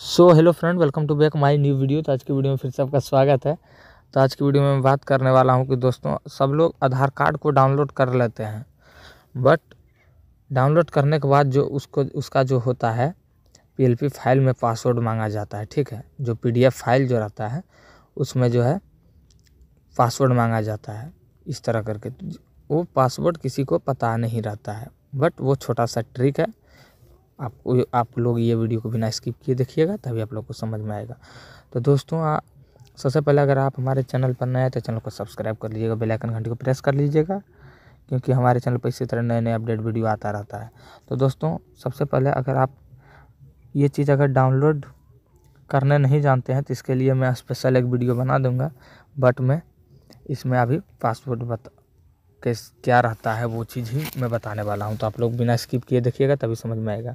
So hello friend welcome to back my new video तो आज की वीडियो में फिर से आपका स्वागत है। तो आज की वीडियो में मैं बात करने वाला हूँ कि दोस्तों, सब लोग आधार कार्ड को डाउनलोड कर लेते हैं। बट डाउनलोड करने के बाद जो उसको, उसका जो होता है पीएलपी फ़ाइल में पासवर्ड मांगा जाता है, ठीक है? जो पीडीएफ फ़ाइल जो रहता है, उसमें जो है पासवर्ड मांगा जाता है, इस तरह करके। वो पासवर्ड किसी को पता नहीं रहता है। बट वो छोटा सा ट्रिक है। आपको आप लोग ये वीडियो को बिना स्किप किए देखिएगा, तभी आप लोग को समझ में आएगा। तो दोस्तों सबसे पहले अगर आप हमारे चैनल पर नए हैं तो चैनल को सब्सक्राइब कर लीजिएगा, बेल आइकन घंटी को प्रेस कर लीजिएगा, क्योंकि हमारे चैनल पर इसी तरह नए नए अपडेट वीडियो आता रहता है। तो दोस्तों, सबसे पहले अगर आप ये चीज़ अगर डाउनलोड करने नहीं जानते हैं तो इसके लिए मैं स्पेशल एक वीडियो बना दूँगा, बट मैं इसमें अभी पासवर्ड बता कैस, क्या रहता है वो चीज़ ही मैं बताने वाला हूँ। तो आप लोग बिना स्किप किए देखिएगा, तभी समझ में आएगा।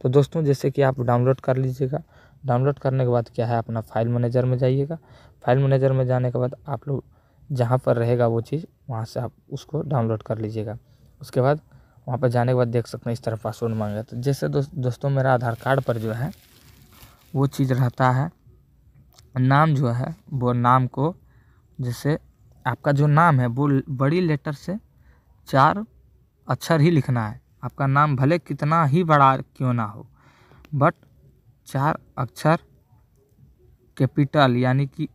तो दोस्तों, जैसे कि आप डाउनलोड कर लीजिएगा। डाउनलोड करने के बाद क्या है, अपना फ़ाइल मैनेजर में जाइएगा। फ़ाइल मैनेजर में जाने के बाद आप लोग जहाँ पर रहेगा वो चीज़, वहाँ से आप उसको डाउनलोड कर लीजिएगा। उसके बाद वहाँ पर जाने के बाद देख सकते हैं, इस तरह पासवर्ड मांगेगा तो जैसे दोस्त दोस्तों, मेरा आधार कार्ड पर जो है, वो चीज़ रहता है, नाम जो है, वो नाम को जैसे आपका जो नाम है, वो बड़ी लेटर से चार अक्षर ही लिखना है। आपका नाम भले कितना ही बड़ा क्यों ना हो बट चार अक्षर कैपिटल यानी कि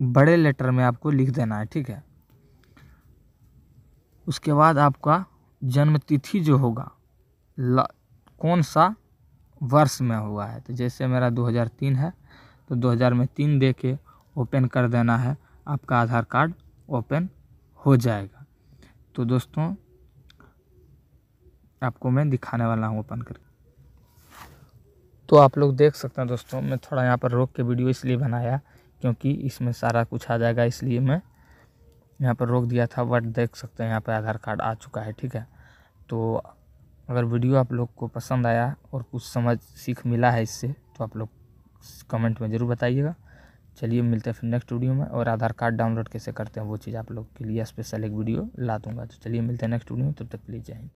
बड़े लेटर में आपको लिख देना है, ठीक है? उसके बाद आपका जन्म तिथि जो होगा कौन सा वर्ष में हुआ है? तो जैसे मेरा 2003 है तो 2000 में तीन दे के ओपन कर देना है। आपका आधार कार्ड ओपन हो जाएगा। तो दोस्तों, आपको मैं दिखाने वाला हूँ ओपन करके। तो आप लोग देख सकते हैं दोस्तों, मैं थोड़ा यहाँ पर रोक के वीडियो इसलिए बनाया क्योंकि इसमें सारा कुछ आ जाएगा, इसलिए मैं यहाँ पर रोक दिया था। बट देख सकते हैं यहाँ पर आधार कार्ड आ चुका है, ठीक है? तो अगर वीडियो आप लोग को पसंद आया और कुछ समझ, सीख मिला है इससे तो आप लोग कमेंट में ज़रूर बताइएगा। चलिए मिलते हैं फिर नेक्स्ट वीडियो में और आधार कार्ड डाउनलोड कैसे करते हैं वो चीज़ आप लोग के लिए स्पेशल एक वीडियो ला दूँगा। तो चलिए मिलते हैं नेक्स्ट वीडियो में, तब तक प्लीज़ जाएँगे